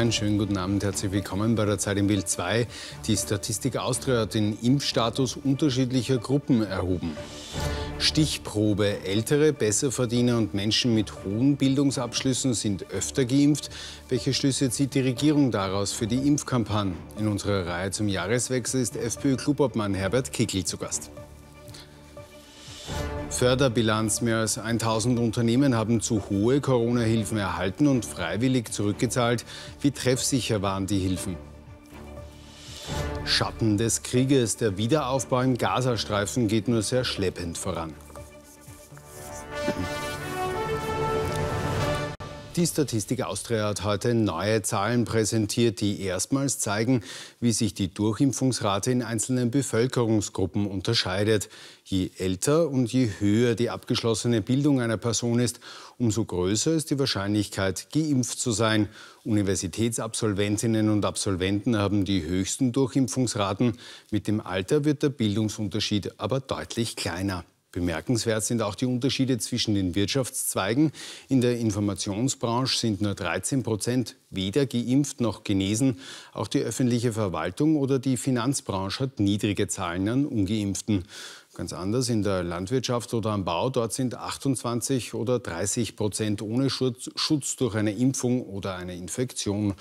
Einen schönen guten Abend, herzlich willkommen bei der Zeit im Bild 2. Die Statistik Austria hat den Impfstatus unterschiedlicher Gruppen erhoben. Stichprobe. Ältere, Besserverdiener und Menschen mit hohen Bildungsabschlüssen sind öfter geimpft. Welche Schlüsse zieht die Regierung daraus für die Impfkampagne? In unserer Reihe zum Jahreswechsel ist FPÖ-Klubobmann Herbert Kickl zu Gast. Förderbilanz. Mehr als 1000 Unternehmen haben zu hohe Corona-Hilfen erhalten und freiwillig zurückgezahlt. Wie treffsicher waren die Hilfen? Schatten des Krieges. Der Wiederaufbau im Gazastreifen geht nur sehr schleppend voran. Die Statistik Austria hat heute neue Zahlen präsentiert, die erstmals zeigen, wie sich die Durchimpfungsrate in einzelnen Bevölkerungsgruppen unterscheidet. Je älter und je höher die abgeschlossene Bildung einer Person ist, umso größer ist die Wahrscheinlichkeit, geimpft zu sein. Universitätsabsolventinnen und Absolventen haben die höchsten Durchimpfungsraten. Mit dem Alter wird der Bildungsunterschied aber deutlich kleiner. Bemerkenswert sind auch die Unterschiede zwischen den Wirtschaftszweigen. In der Informationsbranche sind nur 13 Prozent weder geimpft noch genesen. Auch die öffentliche Verwaltung oder die Finanzbranche hat niedrige Zahlen an ungeimpften. Ganz anders in der Landwirtschaft oder am Bau. Dort sind 28 oder 30 Prozent ohne Schutz, Schutz durch eine Impfung oder eine Infektion.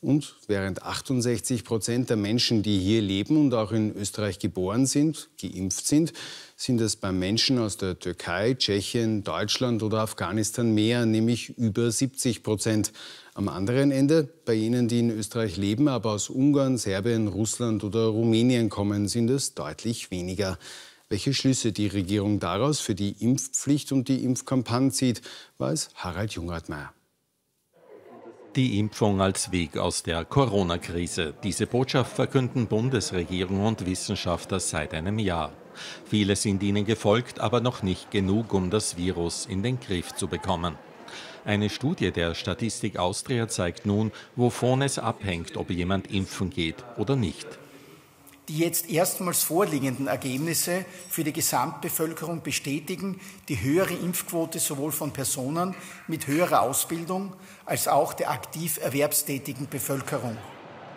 Und während 68 Prozent der Menschen, die hier leben und auch in Österreich geboren sind, geimpft sind, sind es bei Menschen aus der Türkei, Tschechien, Deutschland oder Afghanistan mehr, nämlich über 70 Prozent. Am anderen Ende, bei jenen, die in Österreich leben, aber aus Ungarn, Serbien, Russland oder Rumänien kommen, sind es deutlich weniger. Welche Schlüsse die Regierung daraus für die Impfpflicht und die Impfkampagne zieht, weiß Harald Jungertmeier. Die Impfung als Weg aus der Corona-Krise. Diese Botschaft verkünden Bundesregierung und Wissenschaftler seit einem Jahr. Viele sind ihnen gefolgt, aber noch nicht genug, um das Virus in den Griff zu bekommen. Eine Studie der Statistik Austria zeigt nun, wovon es abhängt, ob jemand impfen geht oder nicht. Die jetzt erstmals vorliegenden Ergebnisse für die Gesamtbevölkerung bestätigen die höhere Impfquote sowohl von Personen mit höherer Ausbildung als auch der aktiv erwerbstätigen Bevölkerung.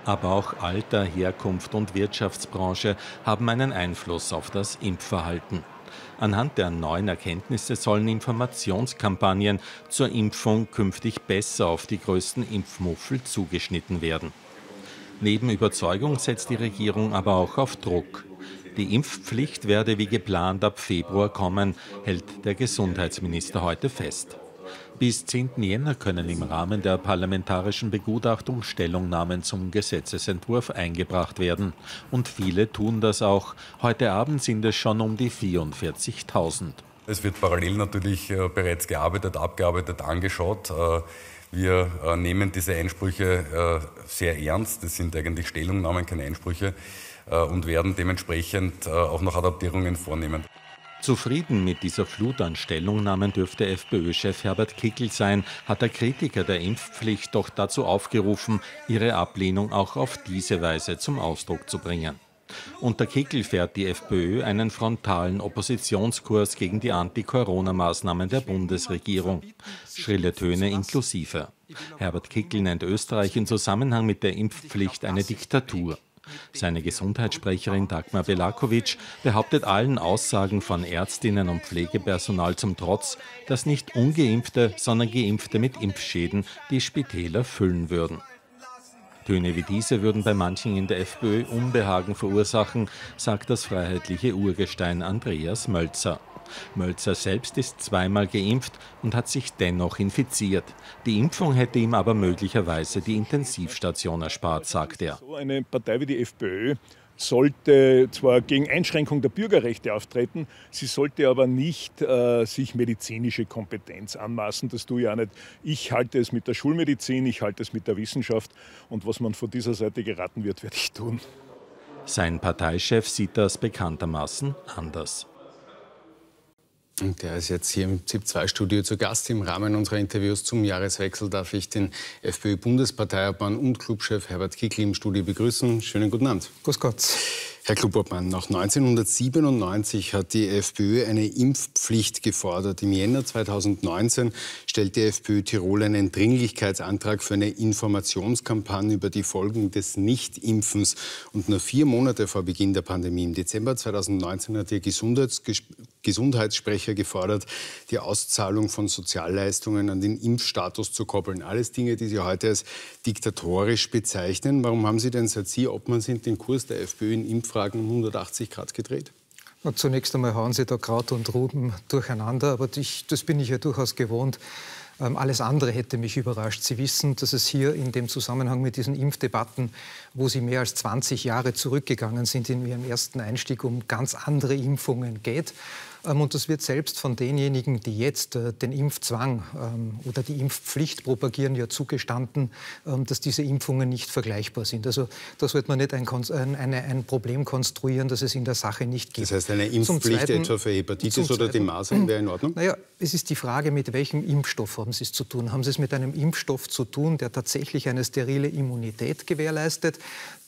Aber auch Alter, Herkunft und Wirtschaftsbranche haben einen Einfluss auf das Impfverhalten. Anhand der neuen Erkenntnisse sollen Informationskampagnen zur Impfung künftig besser auf die größten Impfmuffel zugeschnitten werden. Neben Überzeugung setzt die Regierung aber auch auf Druck. Die Impfpflicht werde wie geplant ab Februar kommen, hält der Gesundheitsminister heute fest. Bis 10. Jänner können im Rahmen der parlamentarischen Begutachtung Stellungnahmen zum Gesetzesentwurf eingebracht werden. Und viele tun das auch. Heute Abend sind es schon um die 44.000. Es wird parallel natürlich äh, bereits gearbeitet, abgearbeitet, angeschaut. Äh, wir äh, nehmen diese Einsprüche sehr ernst. Das sind eigentlich Stellungnahmen, keine Einsprüche. Und werden dementsprechend auch noch Adaptierungen vornehmen. Zufrieden mit dieser Flut an Stellungnahmen dürfte FPÖ-Chef Herbert Kickl sein, hat der Kritiker der Impfpflicht doch dazu aufgerufen, ihre Ablehnung auch auf diese Weise zum Ausdruck zu bringen. Unter Kickl fährt die FPÖ einen frontalen Oppositionskurs gegen die Anti-Corona-Maßnahmen der Bundesregierung. Schrille Töne inklusive. Herbert Kickl nennt Österreich in Zusammenhang mit der Impfpflicht eine Diktatur. Seine Gesundheitssprecherin Dagmar Belakovic behauptet allen Aussagen von Ärztinnen und Pflegepersonal zum Trotz, dass nicht ungeimpfte, sondern geimpfte mit Impfschäden die Spitäler füllen würden. Töne wie diese würden bei manchen in der FPÖ Unbehagen verursachen, sagt das freiheitliche Urgestein Andreas Mölzer. Mölzer selbst ist zweimal geimpft und hat sich dennoch infiziert. Die Impfung hätte ihm aber möglicherweise die Intensivstation erspart, sagt er. So eine Partei wie die FPÖ sollte zwar gegen Einschränkung der Bürgerrechte auftreten, sie sollte aber nicht äh, sich medizinische Kompetenz anmaßen. Das tue ich auch nicht. Ich halte es mit der Schulmedizin, ich halte es mit der Wissenschaft und was man von dieser Seite geraten wird, werde ich tun. Sein Parteichef sieht das bekanntermaßen anders. Und der ist jetzt hier im ZIP-2-Studio zu Gast. Im Rahmen unserer Interviews zum Jahreswechsel darf ich den FPÖ-Bundesparteiobmann und Clubchef Herbert Kickl im Studio begrüßen. Schönen guten Abend. Grüß Gott. Herr Klubobmann, nach 1997 hat die FPÖ eine Impfpflicht gefordert. Im Jänner 2019 stellt die FPÖ Tirol einen Dringlichkeitsantrag für eine Informationskampagne über die Folgen des Nichtimpfens. Und nur vier Monate vor Beginn der Pandemie, im Dezember 2019, hat ihr Gesundheits Gesundheitssprecher gefordert, die Auszahlung von Sozialleistungen an den Impfstatus zu koppeln. Alles Dinge, die Sie heute als diktatorisch bezeichnen. Warum haben Sie denn, seit Sie Obmann sind, den Kurs der FPÖ in Impfragen Fragen 180 Grad gedreht? Und zunächst einmal hauen Sie da Kraut und Ruben durcheinander, aber ich, das bin ich ja durchaus gewohnt. Ähm, alles andere hätte mich überrascht. Sie wissen, dass es hier in dem Zusammenhang mit diesen Impfdebatten, wo Sie mehr als 20 Jahre zurückgegangen sind in Ihrem ersten Einstieg, um ganz andere Impfungen geht. Ähm, und das wird selbst von denjenigen, die jetzt äh, den Impfzwang ähm, oder die Impfpflicht propagieren, ja zugestanden, ähm, dass diese Impfungen nicht vergleichbar sind. Also da sollte man nicht ein, ein, ein, Problem konstruieren, das es in der Sache nicht gibt. Das heißt, eine Impfpflicht Zweiten, etwa für Hepatitis oder die Masern wäre in Ordnung? Naja, es ist die Frage, mit welchem Impfstoff haben Sie es zu tun? Haben Sie es mit einem Impfstoff zu tun, der tatsächlich eine sterile Immunität gewährleistet,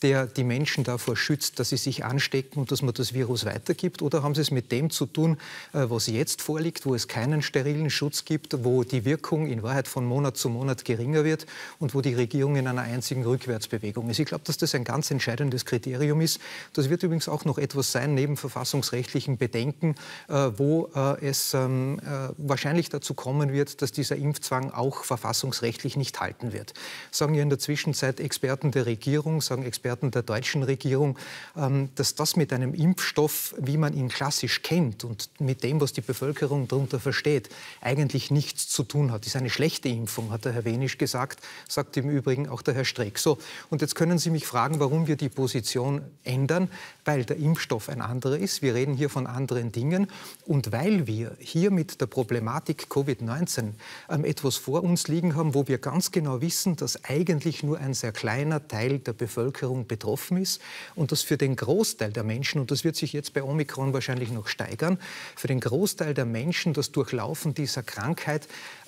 der die Menschen davor schützt, dass sie sich anstecken und dass man das Virus weitergibt? Oder haben Sie es mit dem zu tun, was jetzt vorliegt, wo es keinen sterilen Schutz gibt, wo die Wirkung in Wahrheit von Monat zu Monat geringer wird und wo die Regierung in einer einzigen Rückwärtsbewegung ist? Ich glaube, dass das ein ganz entscheidendes Kriterium ist. Das wird übrigens auch noch etwas sein, neben verfassungsrechtlichen Bedenken, äh, wo äh, es ähm, wahrscheinlich dazu kommen wird, dass dieser Impfzwang auch verfassungsrechtlich nicht halten wird. Sagen ja in der Zwischenzeit Experten der Regierung, sagen Experten Experten der deutschen Regierung, ähm, dass das mit einem Impfstoff, wie man ihn klassisch kennt und mit dem, was die Bevölkerung darunter versteht, eigentlich nichts zu tun hat. Das ist eine schlechte Impfung, hat der Herr Wenisch gesagt, sagt im Übrigen auch der Herr Streeck. So, und jetzt können Sie mich fragen, warum wir die Position ändern, weil der Impfstoff ein anderer ist. Wir reden hier von anderen Dingen und weil wir hier mit der Problematik Covid-19 ähm, etwas vor uns liegen haben, wo wir ganz genau wissen, dass eigentlich nur ein sehr kleiner Teil der Bevölkerung betroffen ist und dass für den Großteil der Menschen, und das wird sich jetzt bei Omikron wahrscheinlich noch steigern, für den Großteil der Menschen das Durchlaufen dieser Krankheit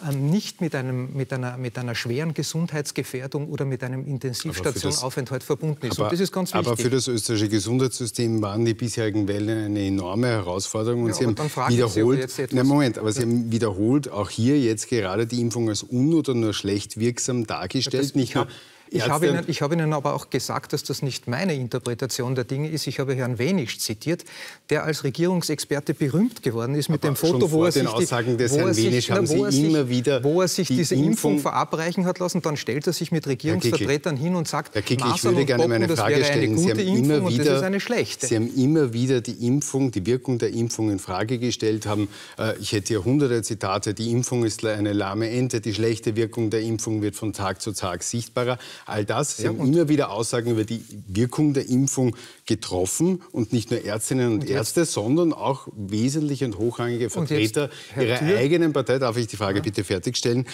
ähm, nicht mit, einem, mit, einer, mit einer schweren Gesundheitsgefährdung oder mit einem Intensivstationaufenthalt verbunden ist. Aber, und das ist ganz wichtig. Aber für das österreichische Gesundheitssystem waren die bisherigen Wellen eine enorme Herausforderung. Und ja, Sie haben wiederholt, Sie na, Moment, aber Sie haben wiederholt auch hier jetzt gerade die Impfung als un- oder nur schlecht wirksam dargestellt. Ja, nicht nur ich habe, Ihnen, ich habe, Ihnen, aber auch gesagt, dass das nicht meine Interpretation der Dinge ist. Ich habe Herrn Wenisch zitiert, der als Regierungsexperte berühmt geworden ist mit aber dem Foto, wo er sich, die, immer wieder wo er sich die diese Impfung, Impfung verabreichen hat lassen. Dann stellt er sich mit Regierungsvertretern hin und sagt, Herr Kickl, ich würde gerne meine Frage stellen. Sie haben, immer wieder, Sie haben immer wieder die Impfung, die Wirkung der Impfung in Frage gestellt. Haben, äh, ich hätte hier hunderte Zitate. Die Impfung ist eine lahme Ente. Die schlechte Wirkung der Impfung wird von Tag zu Tag sichtbarer. All das. Sie ja, haben immer wieder Aussagen über die Wirkung der Impfung getroffen und nicht nur Ärztinnen und, und Ärzte, sondern auch wesentliche und hochrangige Vertreter jetzt, ihrer Thiel? eigenen Partei, darf ich die Frage ja. bitte fertigstellen,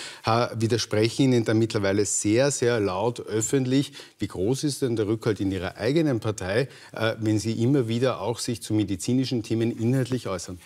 widersprechen Ihnen da mittlerweile sehr, sehr laut öffentlich. Wie groß ist denn der Rückhalt in Ihrer eigenen Partei, äh, wenn Sie immer wieder auch sich zu medizinischen Themen inhaltlich äußern?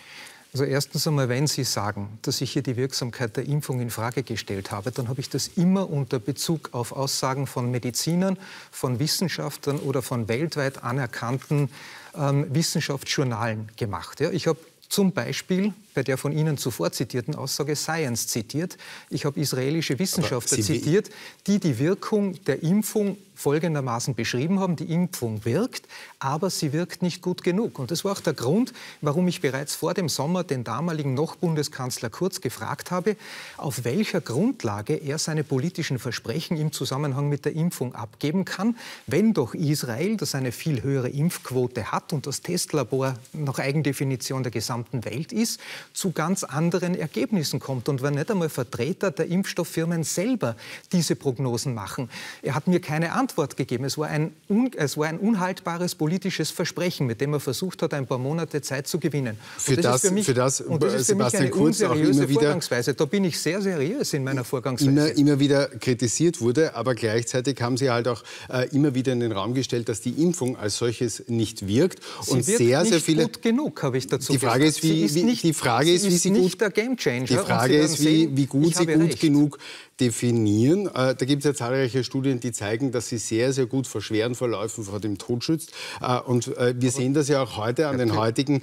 Also erstens einmal, wenn Sie sagen, dass ich hier die Wirksamkeit der Impfung in Frage gestellt habe, dann habe ich das immer unter Bezug auf Aussagen von Medizinern, von Wissenschaftlern oder von weltweit anerkannten ähm, Wissenschaftsjournalen gemacht. Ja, ich habe zum Beispiel bei der von Ihnen zuvor zitierten Aussage Science zitiert. Ich habe israelische Wissenschaftler zitiert, die die Wirkung der Impfung folgendermaßen beschrieben haben. Die Impfung wirkt, aber sie wirkt nicht gut genug. Und das war auch der Grund, warum ich bereits vor dem Sommer den damaligen noch Bundeskanzler Kurz gefragt habe, auf welcher Grundlage er seine politischen Versprechen im Zusammenhang mit der Impfung abgeben kann, wenn doch Israel, das eine viel höhere Impfquote hat und das Testlabor nach Eigendefinition der gesamten Welt ist, zu ganz anderen Ergebnissen kommt. Und wenn nicht einmal Vertreter der Impfstofffirmen selber diese Prognosen machen. Er hat mir keine Antwort gegeben. Es war ein, es war ein unhaltbares politisches Versprechen, mit dem er versucht hat, ein paar Monate Zeit zu gewinnen. Für das, das, für, für das, und das ist für mich eine Kurz unseriöse Vorgangsweise. Da bin ich sehr seriös in meiner Vorgangsweise. Immer, immer wieder kritisiert wurde, aber gleichzeitig haben Sie halt auch äh, immer wieder in den Raum gestellt, dass die Impfung als solches nicht wirkt. Sie und wirkt sehr, sehr viele. Gut genug, habe ich dazu die Frage gesagt. Ist, wie, wie, die Frage ist, wie sie gut. Der Game Changer die Frage ist, wie, wie gut sie gut genug definieren. Äh, da gibt es ja zahlreiche Studien, die zeigen, dass sie sehr, sehr gut vor schweren Verläufen vor dem Tod schützt. Äh, und äh, wir sehen das ja auch heute an den heutigen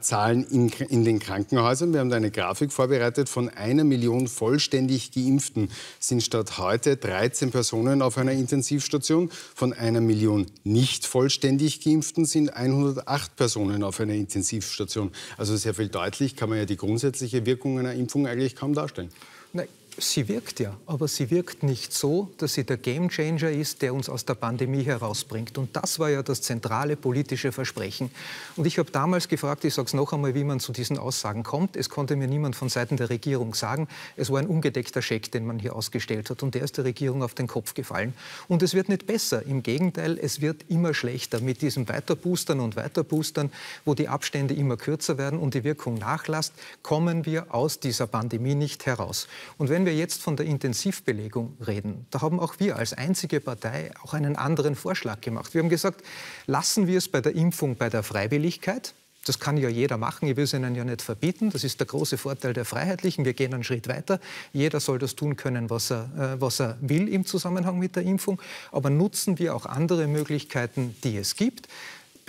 Zahlen in, in den Krankenhäusern. Wir haben da eine Grafik vorbereitet von einer Million vollständig Geimpften sind statt heute 13 Personen auf einer Intensivstation. Von einer Million nicht vollständig Geimpften sind 108 Personen auf einer Intensivstation. Also sehr viel deutlich kann man ja die grundsätzliche Wirkung einer Impfung eigentlich kaum darstellen. Nein, Sie wirkt ja, aber sie wirkt nicht so, dass sie der Gamechanger ist, der uns aus der Pandemie herausbringt. Und das war ja das zentrale politische Versprechen. Und ich habe damals gefragt, ich sage es noch einmal, wie man zu diesen Aussagen kommt. Es konnte mir niemand von Seiten der Regierung sagen. Es war ein ungedeckter Scheck, den man hier ausgestellt hat. Und der ist der Regierung auf den Kopf gefallen. Und es wird nicht besser. Im Gegenteil, es wird immer schlechter. Mit diesem Weiterboostern und Weiterboostern, wo die Abstände immer kürzer werden und die Wirkung nachlässt, kommen wir aus dieser Pandemie nicht heraus. Und wenn wenn wir jetzt von der Intensivbelegung reden, da haben auch wir als einzige Partei auch einen anderen Vorschlag gemacht. Wir haben gesagt, lassen wir es bei der Impfung bei der Freiwilligkeit. Das kann ja jeder machen, ich will es Ihnen ja nicht verbieten. Das ist der große Vorteil der Freiheitlichen. Wir gehen einen Schritt weiter. Jeder soll das tun können, was er, äh, was er will im Zusammenhang mit der Impfung. Aber nutzen wir auch andere Möglichkeiten, die es gibt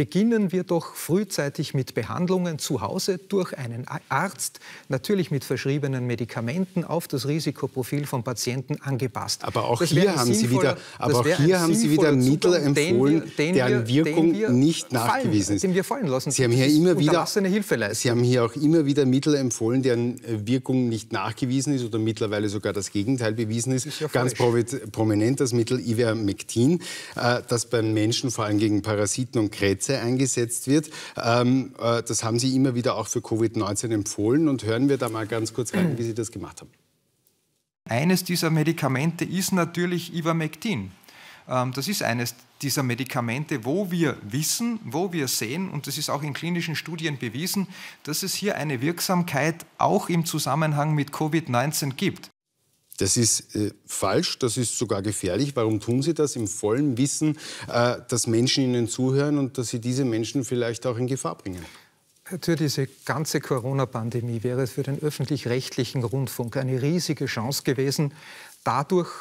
beginnen wir doch frühzeitig mit Behandlungen zu Hause durch einen Arzt, natürlich mit verschriebenen Medikamenten auf das Risikoprofil von Patienten angepasst. Aber auch hier haben Sie wieder, aber auch hier haben Sie wieder Mittel empfohlen, den wir, deren Wirkung wir nicht nachgewiesen ist. Den wir fallen lassen. Sie haben hier immer wieder Sie haben hier auch immer wieder Mittel empfohlen, deren äh, Wirkung nicht nachgewiesen ist oder mittlerweile sogar das Gegenteil bewiesen ist. ist ja Ganz prominent das Mittel Ivermectin, äh, das bei Menschen vor allem gegen Parasiten und Krebs Spritze eingesetzt wird. Ähm, äh, das haben Sie immer wieder auch für Covid-19 empfohlen. Und hören wir da mal ganz kurz rein, wie Sie das gemacht haben. Eines dieser Medikamente ist natürlich Ivermectin. Ähm, das ist eines dieser Medikamente, wo wir wissen, wo wir sehen, und das ist auch in klinischen Studien bewiesen, dass es hier eine Wirksamkeit auch im Zusammenhang mit Covid-19 gibt. Das ist äh, falsch, das ist sogar gefährlich. Warum tun Sie das? Im vollen Wissen, äh, dass Menschen Ihnen zuhören und dass Sie diese Menschen vielleicht auch in Gefahr bringen. Für diese ganze Corona-Pandemie wäre es für den öffentlich-rechtlichen Rundfunk eine riesige Chance gewesen, dadurch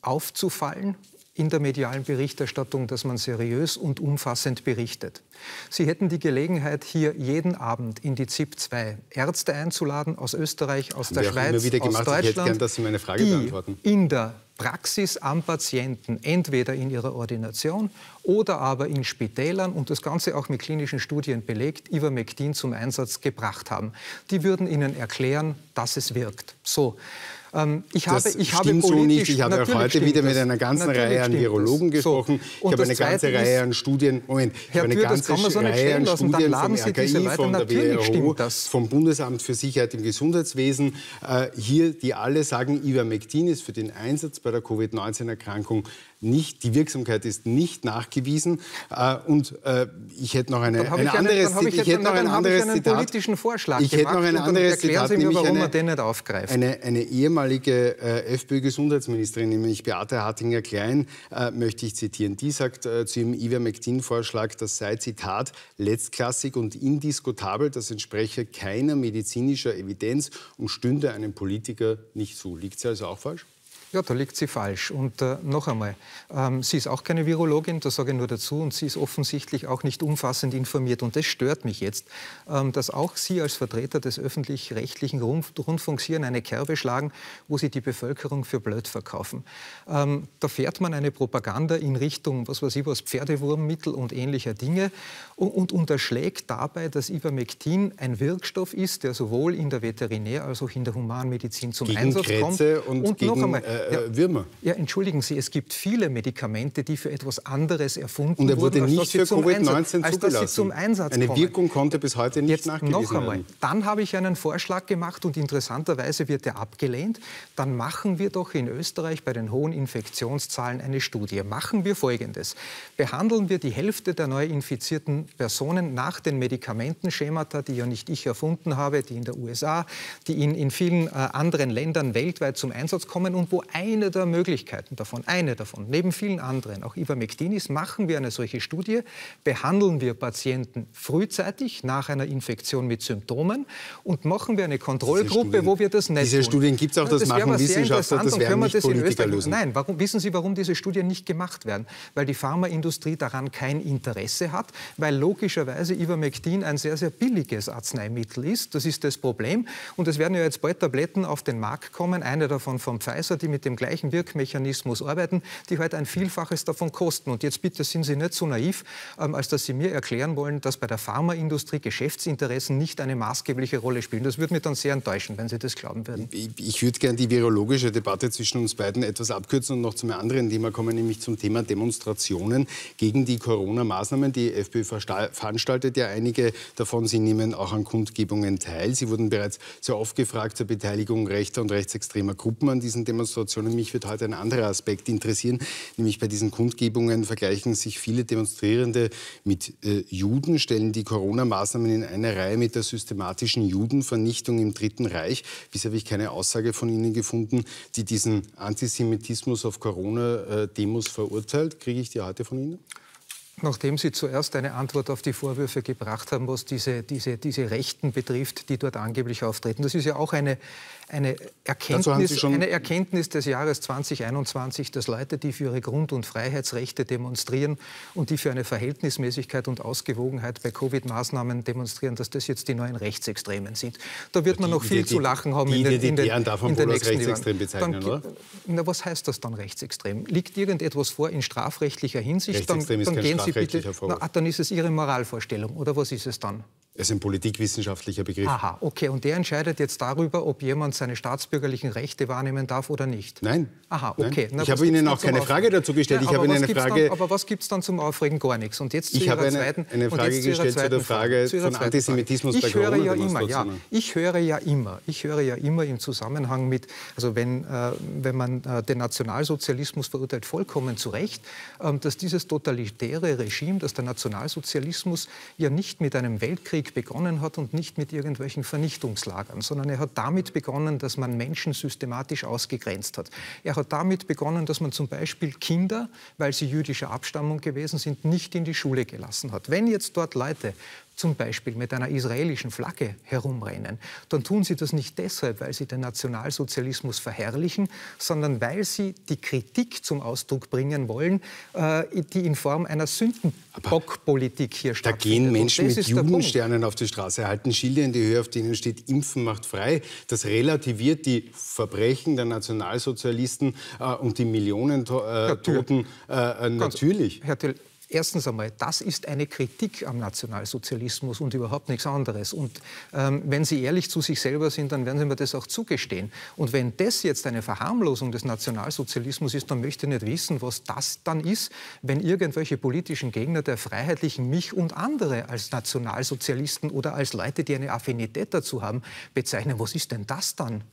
aufzufallen in der medialen Berichterstattung, dass man seriös und umfassend berichtet. Sie hätten die Gelegenheit, hier jeden Abend in die ZIP 2 Ärzte einzuladen aus Österreich, aus der Schweiz, aus gemacht. Deutschland, gern, dass Sie meine Frage die beantworten. in der Praxis am Patienten, entweder in ihrer Ordination oder aber in Spitälern und das Ganze auch mit klinischen Studien belegt, Ivermectin zum Einsatz gebracht haben. Die würden Ihnen erklären, dass es wirkt. So. Ähm, ich habe, das ich habe so nicht. Ich habe auch heute wieder mit einer ganzen Reihe an Virologen das. gesprochen. So. Ich habe eine ganze ist, Reihe an Studien. Moment, ich Herr habe eine Pür, ganze so Reihe an Studien Dann laden vom RKI, diese von der WHO, vom Bundesamt für Sicherheit im Gesundheitswesen. Äh, hier, die alle sagen, Ivermectin ist für den Einsatz bei der Covid-19-Erkrankung nicht, die Wirksamkeit ist nicht nachgewiesen. Äh, und äh, ich hätte noch eine, ein anderes, ich, ich hätte noch ein anderes einen Zitat. politischen Vorschlag ich hätte noch ein anderes Zitat, Sie mir, warum eine, den nicht aufgreift. Eine, eine ehemalige äh, FPÖ-Gesundheitsministerin, nämlich Beate Hartinger-Klein, äh, möchte ich zitieren. Die sagt äh, zu ihrem Ivermectin-Vorschlag, das sei, Zitat, letztklassig und indiskutabel, das entspreche keiner medizinischer Evidenz und stünde einem Politiker nicht zu. Liegt sie also auch falsch? Ja, da liegt sie falsch. Und äh, noch einmal, ähm, sie ist auch keine Virologin, das sage ich nur dazu, und sie ist offensichtlich auch nicht umfassend informiert. Und das stört mich jetzt, ähm, dass auch Sie als Vertreter des öffentlich-rechtlichen Rundfunks hier in eine Kerbe schlagen, wo Sie die Bevölkerung für blöd verkaufen. Ähm, da fährt man eine Propaganda in Richtung, was weiß ich was, Pferdewurmmittel und ähnlicher Dinge und, und unterschlägt dabei, dass Ivermectin ein Wirkstoff ist, der sowohl in der Veterinär- als auch in der Humanmedizin zum gegen Einsatz Krätze kommt. Und, und gegen, noch einmal, äh, ja, Würmer. Ja, entschuldigen Sie, es gibt viele Medikamente, die für etwas anderes erfunden wurden. Und er wurde wurden, nicht für Covid-19 zugelassen. Eine Wirkung konnte bis heute nicht Jetzt nachgewiesen noch einmal. Werden. Dann habe ich einen Vorschlag gemacht und interessanterweise wird er abgelehnt. Dann machen wir doch in Österreich bei den hohen Infektionszahlen eine Studie. Machen wir Folgendes. Behandeln wir die Hälfte der neu infizierten Personen nach den Medikamentenschemata, die ja nicht ich erfunden habe, die in der USA, die in, in vielen äh, anderen Ländern weltweit zum Einsatz kommen und wo eine der Möglichkeiten davon, eine davon, neben vielen anderen, auch Ivermectin ist, machen wir eine solche Studie, behandeln wir Patienten frühzeitig nach einer Infektion mit Symptomen und machen wir eine Kontrollgruppe, wo wir das nicht Diese tun. Studien gibt es auch, das, das machen Wissenschaftler, das werden nicht das Politiker lösen. Nein, warum, wissen Sie, warum diese Studien nicht gemacht werden? Weil die Pharmaindustrie daran kein Interesse hat, weil logischerweise Ivermectin ein sehr, sehr billiges Arzneimittel ist. Das ist das Problem. Und es werden ja jetzt bald Tabletten auf den Markt kommen, eine davon von Pfizer, die mit dem gleichen Wirkmechanismus arbeiten, die heute ein Vielfaches davon kosten. Und jetzt bitte sind Sie nicht so naiv, ähm, als dass Sie mir erklären wollen, dass bei der Pharmaindustrie Geschäftsinteressen nicht eine maßgebliche Rolle spielen. Das würde mich dann sehr enttäuschen, wenn Sie das glauben würden. Ich, ich würde gerne die virologische Debatte zwischen uns beiden etwas abkürzen und noch zum anderen Thema kommen, nämlich zum Thema Demonstrationen gegen die Corona-Maßnahmen. Die FPÖ veranstaltet ja einige davon. Sie nehmen auch an Kundgebungen teil. Sie wurden bereits sehr oft gefragt zur Beteiligung rechter und rechtsextremer Gruppen an diesen Demonstrationen. Mich würde heute ein anderer Aspekt interessieren, nämlich bei diesen Kundgebungen vergleichen sich viele Demonstrierende mit äh, Juden, stellen die Corona-Maßnahmen in eine Reihe mit der systematischen Judenvernichtung im Dritten Reich. Bisher habe ich keine Aussage von Ihnen gefunden, die diesen Antisemitismus auf Corona-Demos verurteilt. Kriege ich die heute von Ihnen? Nachdem Sie zuerst eine Antwort auf die Vorwürfe gebracht haben, was diese, diese, diese Rechten betrifft, die dort angeblich auftreten, das ist ja auch eine, eine Erkenntnis, eine Erkenntnis des Jahres 2021, dass Leute, die für ihre Grund- und Freiheitsrechte demonstrieren und die für eine Verhältnismäßigkeit und Ausgewogenheit bei Covid-Maßnahmen demonstrieren, dass das jetzt die neuen Rechtsextremen sind. Da wird man noch viel zu lachen haben in den, in den, darf man in den nächsten rechtsextrem bezeichnen, dann, oder? Na, was heißt das dann rechtsextrem? Liegt irgendetwas vor in strafrechtlicher Hinsicht, dann, dann gehen Sie bitte. Na, dann ist es Ihre Moralvorstellung, oder was ist es dann? Es ist ein politikwissenschaftlicher Begriff. Aha, okay. Und der entscheidet jetzt darüber, ob jemand seine staatsbürgerlichen Rechte wahrnehmen darf oder nicht? Nein. Aha, okay. Na, ich habe Ihnen auch keine Frage dazu gestellt. Ja, ich habe Ihnen eine Frage. Dann, aber was gibt es dann zum Aufregen? Gar nichts. Und jetzt ich habe eine, zweiten, eine Frage gestellt zu der Frage, zu von Antisemitismus ich bei höre ja immer, ja, Ich höre ja immer, ich höre ja immer im Zusammenhang mit, also wenn, äh, wenn man äh, den Nationalsozialismus verurteilt, vollkommen zu Recht, äh, dass dieses totalitäre Regime, dass der Nationalsozialismus ja nicht mit einem Weltkrieg Krieg begonnen hat und nicht mit irgendwelchen Vernichtungslagern, sondern er hat damit begonnen, dass man Menschen systematisch ausgegrenzt hat. Er hat damit begonnen, dass man zum Beispiel Kinder, weil sie jüdischer Abstammung gewesen sind, nicht in die Schule gelassen hat. Wenn jetzt dort Leute zum Beispiel mit einer israelischen Flagge herumrennen, dann tun sie das nicht deshalb, weil sie den Nationalsozialismus verherrlichen, sondern weil sie die Kritik zum Ausdruck bringen wollen, äh, die in Form einer Sündenbockpolitik hier stattfindet. Da gehen Menschen mit Judensternen auf die Straße, halten Schilder in die Höhe, auf denen steht Impfen macht frei. Das relativiert die Verbrechen der Nationalsozialisten äh, und die Millionen äh, Toten äh, natürlich. Herr Thiel, Erstens einmal, das ist eine Kritik am Nationalsozialismus und überhaupt nichts anderes. Und ähm, wenn Sie ehrlich zu sich selber sind, dann werden Sie mir das auch zugestehen. Und wenn das jetzt eine Verharmlosung des Nationalsozialismus ist, dann möchte ich nicht wissen, was das dann ist, wenn irgendwelche politischen Gegner der Freiheitlichen mich und andere als Nationalsozialisten oder als Leute, die eine Affinität dazu haben, bezeichnen. Was ist denn das dann?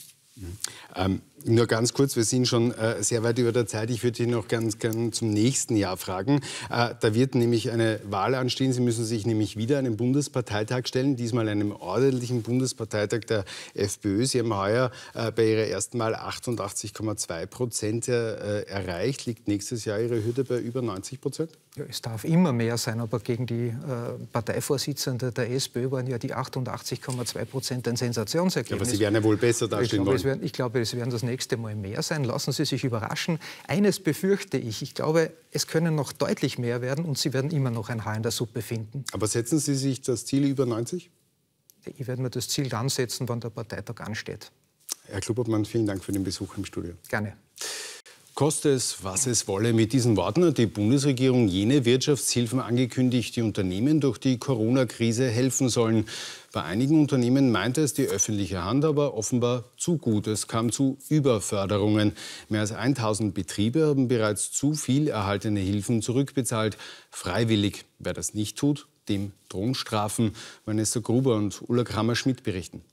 Ähm, nur ganz kurz, wir sind schon äh, sehr weit über der Zeit. Ich würde Sie noch ganz gern zum nächsten Jahr fragen. Äh, da wird nämlich eine Wahl anstehen. Sie müssen sich nämlich wieder einen Bundesparteitag stellen, diesmal einem ordentlichen Bundesparteitag der FPÖ. Sie haben heuer äh, bei Ihrer ersten Wahl 88,2 Prozent äh, erreicht. Liegt nächstes Jahr Ihre Hürde bei über 90 Prozent? Ja, es darf immer mehr sein, aber gegen die äh, Parteivorsitzende der SPÖ waren ja die 88,2 Prozent ein Sensationsergebnis. Ja, aber Sie werden ja wohl besser dastehen wollen. Werden, ich glaube, es werden das nächste Mal mehr sein. Lassen Sie sich überraschen. Eines befürchte ich. Ich glaube, es können noch deutlich mehr werden und Sie werden immer noch ein Haar in der Suppe finden. Aber setzen Sie sich das Ziel über 90? Ich werde mir das Ziel dann setzen, wann der Parteitag ansteht. Herr Klubobmann, vielen Dank für den Besuch im Studio. Gerne. Koste es, was es wolle. Mit diesen Worten hat die Bundesregierung jene Wirtschaftshilfen angekündigt, die Unternehmen durch die Corona-Krise helfen sollen. Bei einigen Unternehmen meinte es die öffentliche Hand aber offenbar zu gut. Es kam zu Überförderungen. Mehr als 1000 Betriebe haben bereits zu viel erhaltene Hilfen zurückbezahlt. Freiwillig. Wer das nicht tut, dem drohen Strafen. Vanessa Gruber und Ulla Krammer-Schmidt berichten.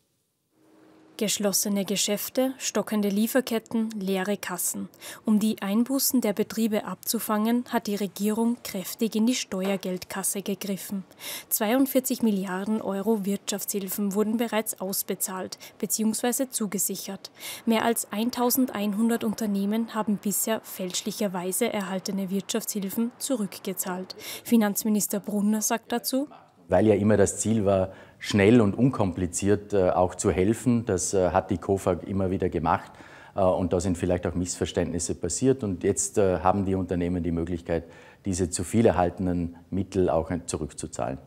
Geschlossene Geschäfte, stockende Lieferketten, leere Kassen. Um die Einbußen der Betriebe abzufangen, hat die Regierung kräftig in die Steuergeldkasse gegriffen. 42 Milliarden Euro Wirtschaftshilfen wurden bereits ausbezahlt bzw. zugesichert. Mehr als 1100 Unternehmen haben bisher fälschlicherweise erhaltene Wirtschaftshilfen zurückgezahlt. Finanzminister Brunner sagt dazu, weil ja immer das Ziel war, schnell und unkompliziert äh, auch zu helfen. Das äh, hat die KOFAG immer wieder gemacht. Äh, und da sind vielleicht auch Missverständnisse passiert. Und jetzt haben die Unternehmen die Möglichkeit, diese zu viel erhaltenen Mittel auch zurückzuzahlen.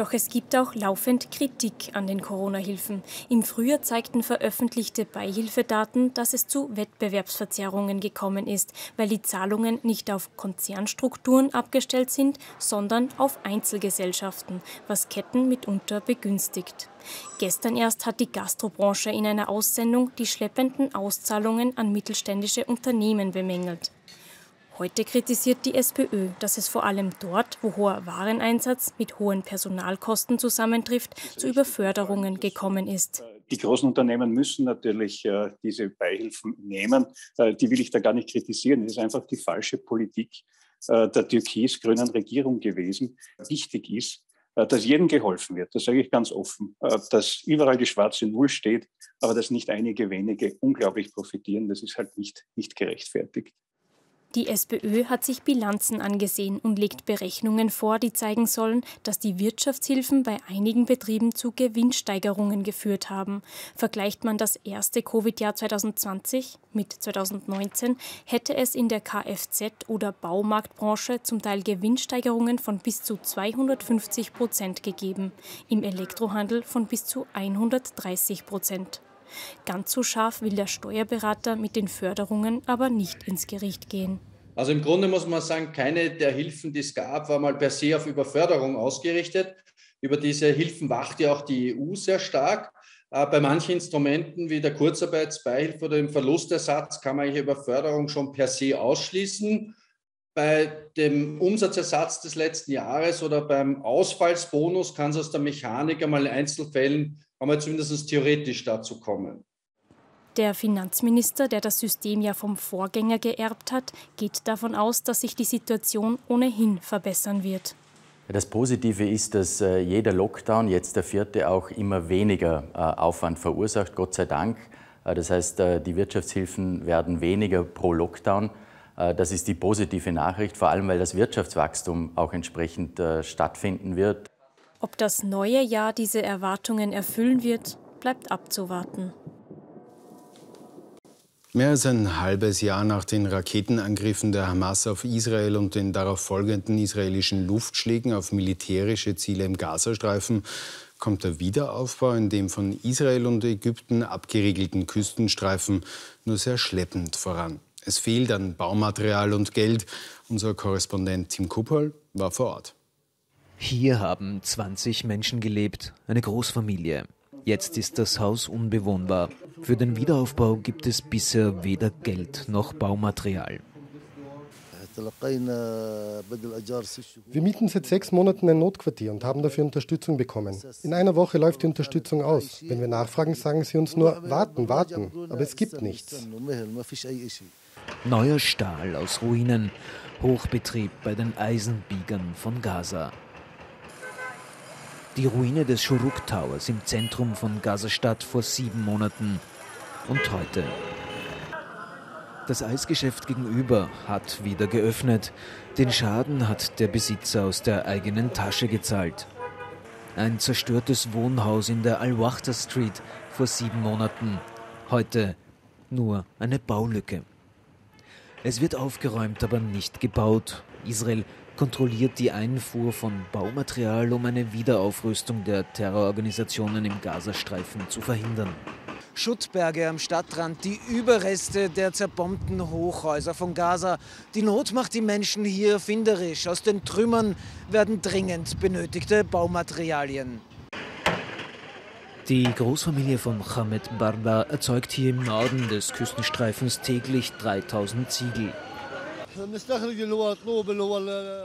Doch es gibt auch laufend Kritik an den Corona-Hilfen. Im Frühjahr zeigten veröffentlichte Beihilfedaten, dass es zu Wettbewerbsverzerrungen gekommen ist, weil die Zahlungen nicht auf Konzernstrukturen abgestellt sind, sondern auf Einzelgesellschaften, was Ketten mitunter begünstigt. Gestern erst hat die Gastrobranche in einer Aussendung die schleppenden Auszahlungen an mittelständische Unternehmen bemängelt. Heute kritisiert die SPÖ, dass es vor allem dort, wo hoher Wareneinsatz mit hohen Personalkosten zusammentrifft, zu Überförderungen gekommen ist. Die großen Unternehmen müssen natürlich äh, diese Beihilfen nehmen. Äh, die will ich da gar nicht kritisieren. Es ist einfach die falsche Politik äh, der türkis-grünen Regierung gewesen. Wichtig ist, äh, dass jedem geholfen wird. Das sage ich ganz offen, äh, dass überall die schwarze Null steht, aber dass nicht einige wenige unglaublich profitieren. Das ist halt nicht, nicht gerechtfertigt. Die SPÖ hat sich Bilanzen angesehen und legt Berechnungen vor, die zeigen sollen, dass die Wirtschaftshilfen bei einigen Betrieben zu Gewinnsteigerungen geführt haben. Vergleicht man das erste Covid-Jahr 2020 mit 2019, hätte es in der Kfz- oder Baumarktbranche zum Teil Gewinnsteigerungen von bis zu 250 Prozent gegeben, im Elektrohandel von bis zu 130 Prozent. Ganz so scharf will der Steuerberater mit den Förderungen aber nicht ins Gericht gehen. Also im Grunde muss man sagen, keine der Hilfen, die es gab, war mal per se auf Überförderung ausgerichtet. Über diese Hilfen wacht ja auch die EU sehr stark. Äh, bei manchen Instrumenten wie der Kurzarbeitsbeihilfe oder dem Verlustersatz kann man eigentlich Überförderung schon per se ausschließen. Bei dem Umsatzersatz des letzten Jahres oder beim Ausfallsbonus kann es aus der Mechanik einmal in Einzelfällen einmal zumindest theoretisch dazu kommen. Der Finanzminister, der das System ja vom Vorgänger geerbt hat, geht davon aus, dass sich die Situation ohnehin verbessern wird. Das Positive ist, dass äh, jeder Lockdown, jetzt der vierte, auch immer weniger äh, Aufwand verursacht, Gott sei Dank. Äh, das heißt, die Wirtschaftshilfen werden weniger pro Lockdown. Das ist die positive Nachricht, vor allem weil das Wirtschaftswachstum auch entsprechend stattfinden wird. Ob das neue Jahr diese Erwartungen erfüllen wird, bleibt abzuwarten. Mehr als ein halbes Jahr nach den Raketenangriffen der Hamas auf Israel und den darauf folgenden israelischen Luftschlägen auf militärische Ziele im Gazastreifen kommt der Wiederaufbau in dem von Israel und Ägypten abgeriegelten Küstenstreifen nur sehr schleppend voran. Es fehlt an Baumaterial und Geld. Unser Korrespondent Tim Kuppel war vor Ort. Hier haben 20 Menschen gelebt, eine Großfamilie. Jetzt ist das Haus unbewohnbar. Für den Wiederaufbau gibt es bisher weder Geld noch Baumaterial. Wir mieten seit sechs Monaten ein Notquartier und haben dafür Unterstützung bekommen. In einer Woche läuft die Unterstützung aus. Wenn wir nachfragen, sagen sie uns nur, warten, warten. Aber es gibt nichts. Neuer Stahl aus Ruinen. Hochbetrieb bei den Eisenbiegern von Gaza. Die Ruine des Shuruk Towers im Zentrum von Gazastadt vor sieben Monaten. Und heute. Das Eisgeschäft gegenüber hat wieder geöffnet. Den Schaden hat der Besitzer aus der eigenen Tasche gezahlt. Ein zerstörtes Wohnhaus in der Al-Wachta Street vor sieben Monaten. Heute nur eine Baulücke. Es wird aufgeräumt, aber nicht gebaut. Israel kontrolliert die Einfuhr von Baumaterial, um eine Wiederaufrüstung der Terrororganisationen im Gazastreifen zu verhindern. Schuttberge am Stadtrand, die Überreste der zerbombten Hochhäuser von Gaza. Die Not macht die Menschen hier erfinderisch. Aus den Trümmern werden dringend benötigte Baumaterialien. Die Großfamilie von Hamed Barda erzeugt hier im Norden des Küstenstreifens täglich 3000 Ziegel.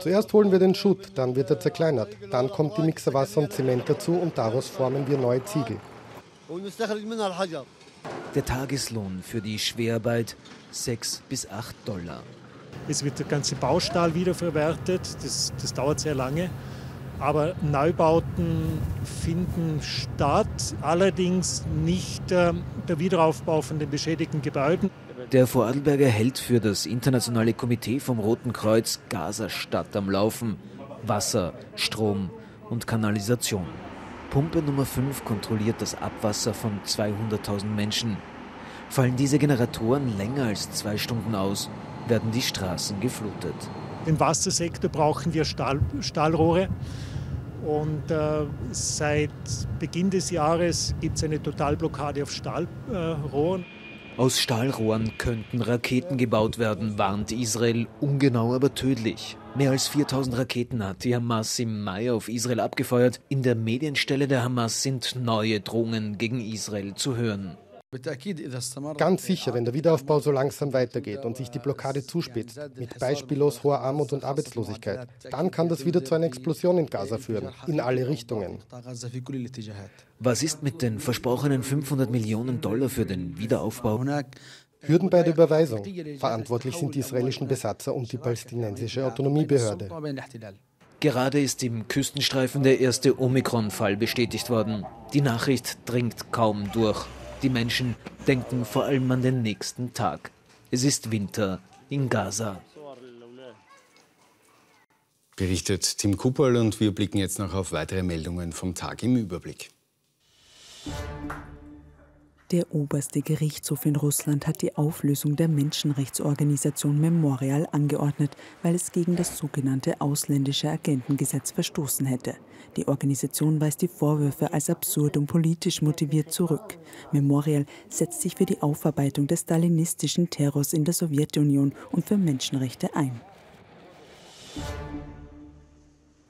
Zuerst holen wir den Schutt, dann wird er zerkleinert. Dann kommt die Mixerwasser und Zement dazu und daraus formen wir neue Ziegel. Der Tageslohn für die Schwerarbeit 6 bis 8 Dollar. Es wird der ganze Baustahl wiederverwertet, das, das dauert sehr lange. Aber Neubauten finden statt, allerdings nicht äh, der Wiederaufbau von den beschädigten Gebäuden. Der Vorarlberger hält für das internationale Komitee vom Roten Kreuz Gaza-Stadt am Laufen. Wasser, Strom und Kanalisation. Pumpe Nummer 5 kontrolliert das Abwasser von 200.000 Menschen. Fallen diese Generatoren länger als zwei Stunden aus, werden die Straßen geflutet. Im Wassersektor brauchen wir Stahl, Stahlrohre. Und äh, seit Beginn des Jahres gibt es eine Totalblockade auf Stahlrohren. Äh, Aus Stahlrohren könnten Raketen gebaut werden, warnt Israel, ungenau aber tödlich. Mehr als 4000 Raketen hat die Hamas im Mai auf Israel abgefeuert. In der Medienstelle der Hamas sind neue Drohungen gegen Israel zu hören. Ganz sicher, wenn der Wiederaufbau so langsam weitergeht und sich die Blockade zuspitzt, mit beispiellos hoher Armut und Arbeitslosigkeit, dann kann das wieder zu einer Explosion in Gaza führen, in alle Richtungen. Was ist mit den versprochenen 500 Millionen Dollar für den Wiederaufbau? Hürden bei der Überweisung. Verantwortlich sind die israelischen Besatzer und die palästinensische Autonomiebehörde. Gerade ist im Küstenstreifen der erste Omikron-Fall bestätigt worden. Die Nachricht dringt kaum durch. Die Menschen denken vor allem an den nächsten Tag. Es ist Winter in Gaza. Berichtet Tim Kupperl und wir blicken jetzt noch auf weitere Meldungen vom Tag im Überblick. Der oberste Gerichtshof in Russland hat die Auflösung der Menschenrechtsorganisation Memorial angeordnet, weil es gegen das sogenannte ausländische Agentengesetz verstoßen hätte. Die Organisation weist die Vorwürfe als absurd und politisch motiviert zurück. Memorial setzt sich für die Aufarbeitung des stalinistischen Terrors in der Sowjetunion und für Menschenrechte ein.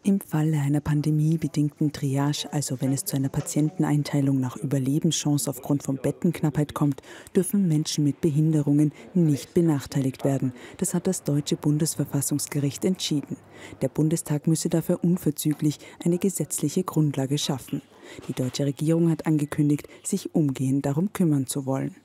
Im Falle einer pandemiebedingten Triage, also wenn es zu einer Patienteneinteilung nach Überlebenschance aufgrund von Bettenknappheit kommt, dürfen Menschen mit Behinderungen nicht benachteiligt werden. Das hat das deutsche Bundesverfassungsgericht entschieden. Der Bundestag müsse dafür unverzüglich eine gesetzliche Grundlage schaffen. Die deutsche Regierung hat angekündigt, sich umgehend darum kümmern zu wollen.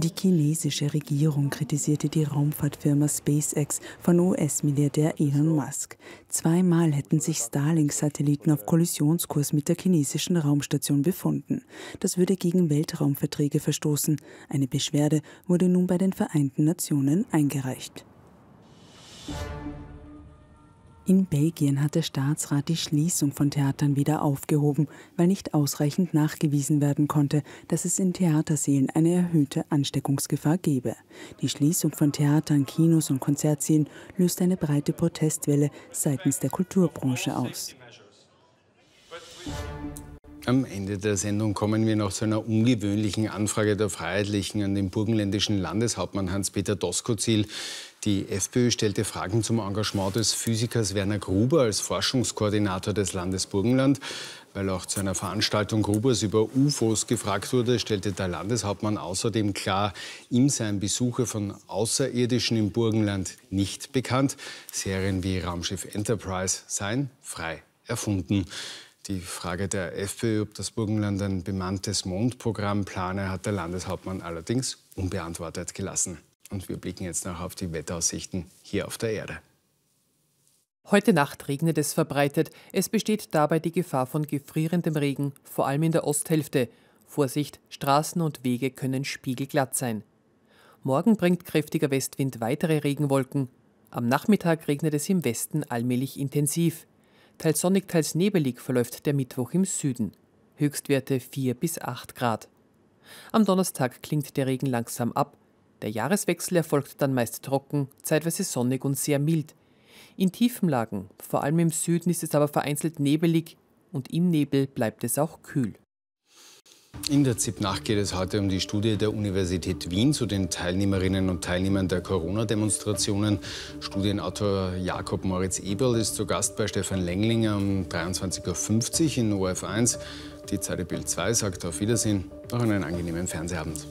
Die chinesische Regierung kritisierte die Raumfahrtfirma SpaceX von US-Milliardär Elon Musk. Zweimal hätten sich Starlink-Satelliten auf Kollisionskurs mit der chinesischen Raumstation befunden. Das würde gegen Weltraumverträge verstoßen. Eine Beschwerde wurde nun bei den Vereinten Nationen eingereicht. In Belgien hat der Staatsrat die Schließung von Theatern wieder aufgehoben, weil nicht ausreichend nachgewiesen werden konnte, dass es in Theatersälen eine erhöhte Ansteckungsgefahr gebe. Die Schließung von Theatern, Kinos und Konzertsälen löst eine breite Protestwelle seitens der Kulturbranche aus. Am Ende der Sendung kommen wir noch zu einer ungewöhnlichen Anfrage der Freiheitlichen an den burgenländischen Landeshauptmann Hans-Peter Doskozil. Die FPÖ stellte Fragen zum Engagement des Physikers Werner Gruber als Forschungskoordinator des Landes Burgenland. Weil auch zu einer Veranstaltung Grubers über UFOs gefragt wurde, stellte der Landeshauptmann außerdem klar, ihm seien Besuche von Außerirdischen im Burgenland nicht bekannt. Serien wie Raumschiff Enterprise seien frei erfunden. Die Frage der FPÖ, ob das Burgenland ein bemanntes Mondprogramm plane, hat der Landeshauptmann allerdings unbeantwortet gelassen. Und wir blicken jetzt noch auf die Wetteraussichten hier auf der Erde. Heute Nacht regnet es verbreitet. Es besteht dabei die Gefahr von gefrierendem Regen, vor allem in der Osthälfte. Vorsicht, Straßen und Wege können spiegelglatt sein. Morgen bringt kräftiger Westwind weitere Regenwolken. Am Nachmittag regnet es im Westen allmählich intensiv. Teils sonnig, teils nebelig verläuft der Mittwoch im Süden. Höchstwerte 4 bis 8 Grad. Am Donnerstag klingt der Regen langsam ab. Der Jahreswechsel erfolgt dann meist trocken, zeitweise sonnig und sehr mild. In tiefen Lagen, vor allem im Süden, ist es aber vereinzelt nebelig und im Nebel bleibt es auch kühl. In der ZIP-Nacht geht es heute um die Studie der Universität Wien zu den Teilnehmerinnen und Teilnehmern der Corona-Demonstrationen. Studienautor Jakob Moritz Eberl ist zu Gast bei Stefan Lenglinger um 23.50 Uhr in OF1. Die Zeit Bild 2 sagt auf Wiedersehen. Noch einen angenehmen Fernsehabend.